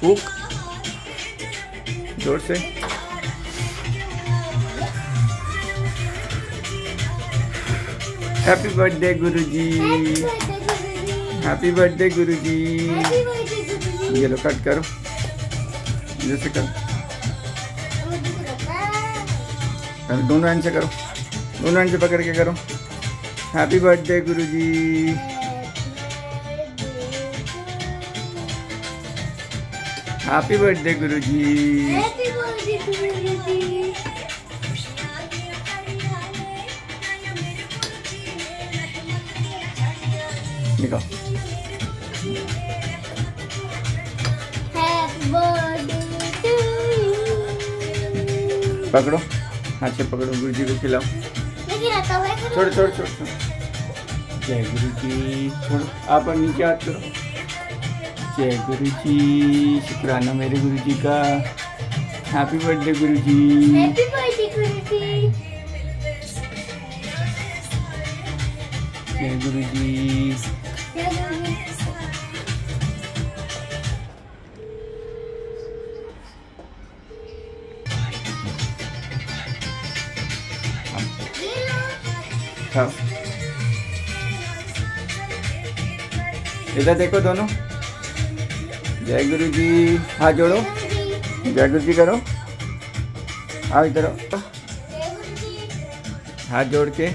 फूक ज़ोर से हैप्पी बर्थडे गुरुजी हैप्पी बर्थडे गुरुजी ये लो कट करो. जैसे करो दोनों हैंड से करो. दोनों हैंड से पकड़ के करो. हैप्पी बर्थडे गुरुजी हैप्पी बर्थडे गुरुजी निकाल पकड़ो। हाथ से पकड़ो गुरुजी को खिलाओ। छोड़ छोड़ छोड़ छोड़। जय गुरु जी छोड़ो आप नीचे हाथ करो। जय गुरु जी शुक्राना मेरे गुरु जी का हैप्पी बर्थडे गुरु जी जय गुरु जी खाओ इधर देखो दोनों। जय गुरु जी हाथ जोड़ो। जय गुरु जी करो। आओ इधर हाथ जोड़ के।